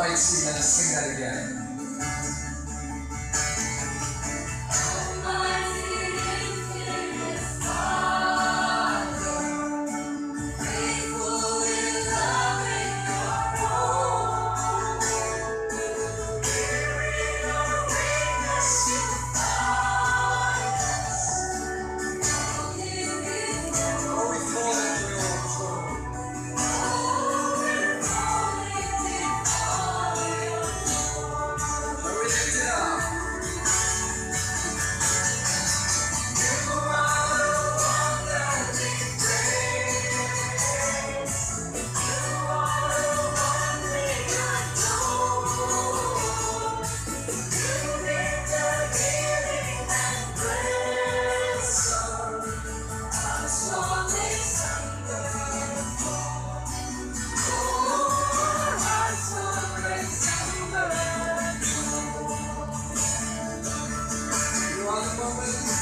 Lord, that heart com.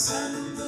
sun.